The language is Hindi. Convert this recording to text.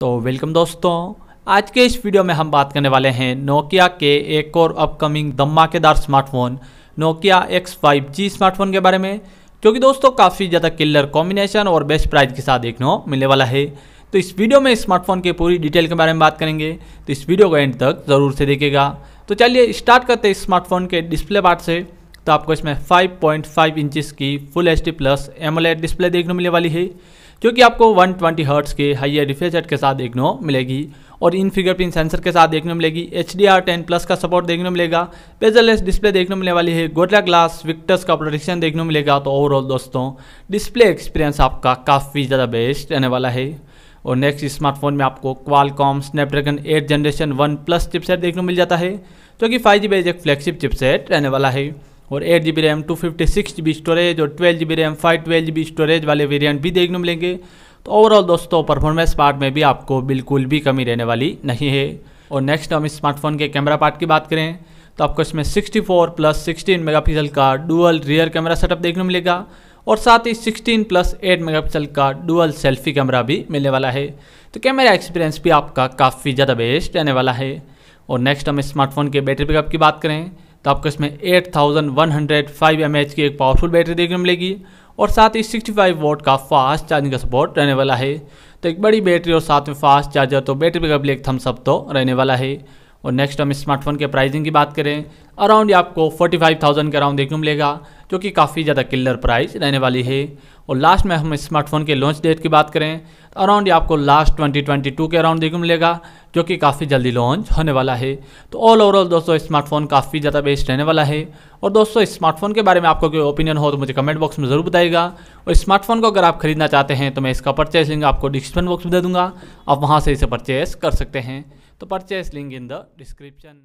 तो वेलकम दोस्तों। आज के इस वीडियो में हम बात करने वाले हैं नोकिया के एक और अपकमिंग धमाकेदार smartphone Nokia X five G smartphone के बारे में, जो कि दोस्तों काफ़ी ज़्यादा किलर कॉम्बिनेशन और बेस्ट प्राइस के साथ देखने को मिलने वाला है। तो इस वीडियो में स्मार्टफ़ोन के पूरी डिटेल के बारे में बात करेंगे। तो इस वीडियो को एंड तक ज़रूर से देखेगा तो चलिए स्टार्ट करते हैं स्मार्टफ़ोन के डिस्प्ले पार्ट से। तो आपको इसमें 5.5 पॉइंट की full HD plus AMOLED display देखने मिलने वाली है। जो कि आपको 120 ट्वेंटी हर्ट्स के हाइयर रिफ्रेश के साथ देखने को मिलेगी और इन फिंगरप्रिंट सेंसर के साथ देखने मिलेगी। H D R ten plus का सपोर्ट देखने को मिलेगा। पेजरलेस डिस्प्ले देखने मिलने वाली है। गोडला ग्लास विक्टर्स का प्रोटेक्शन देखने को मिलेगा। तो ओवरऑल दोस्तों डिस्प्ले एक्सपीरियंस आपका काफ़ी ज़्यादा बेस्ट रहने वाला है। और नेक्स्ट स्मार्टफ़ोन में आपको Qualcomm Snapdragon eight generation one plus chipset देखने को मिल जाता है, जो कि फाइव जी बेज एक फ्लैगशिप चिपसेट रहने वाला है। और eight G B RAM two fifty six G B storage और twelve G B RAM five twelve G B storage वाले वेरिएंट भी देखने मिलेंगे। तो ओवरऑल दोस्तों परफॉर्मेंस पार्ट में भी आपको बिल्कुल भी कमी रहने वाली नहीं है। और नेक्स्ट हम स्मार्टफ़ोन के कैमरा पार्ट की बात करें तो आपको इसमें 64 प्लस 16 मेगापिक्सल का डुअल रियर कैमरा सेटअप देखने मिलेगा और साथ ही 16 प्लस 8 मेगापिक्सल का डुअल सेल्फी कैमरा भी मिलने वाला है। तो कैमरा एक्सपीरियंस भी आपका काफ़ी ज़्यादा बेस्ट रहने वाला है। और नेक्स्ट हम स्मार्टफ़ोन के बैटरी पिकअप की बात करें तो आपको इसमें 8105 थाउज़ेंड की एक पावरफुल बैटरी देखने को मिलेगी और साथ ही 65 वोट का फास्ट चार्जिंग का सपोर्ट रहने वाला है। तो एक बड़ी बैटरी और साथ में फास्ट चार्जर तो बैटरी बैकअप एक थम्सअप तो रहने वाला है। और नेक्स्ट हम स्मार्टफ़ोन के प्राइसिंग की बात करें। अराउंड आपको 45,000 के अराउंड देखने को मिलेगा। जो कि काफ़ी ज़्यादा किलर प्राइस रहने वाली है। और लास्ट में हम स्मार्टफ़ोन के लॉन्च डेट की बात करें तो अराउंड आपको लास्ट 2022 के अराउंड देखने मिलेगा, जो कि काफ़ी जल्दी लॉन्च होने वाला है। तो ऑल ओवरऑल दोस्तों स्मार्टफ़ोन काफ़ी ज़्यादा बेस्ट रहने वाला है। और दोस्तों स्मार्टफ़ोन के बारे में आपको कोई ओपिनियन हो तो मुझे कमेंट बॉक्स में ज़रूर बताइएगा। और स्मार्टफ़ोन को अगर आप खरीदना चाहते हैं तो मैं इसका परचेस लिंक आपको डिस्क्रिप्शन बॉक्स में दे दूँगा। आप वहाँ से इसे परचेस कर सकते हैं। तो purchase link in the description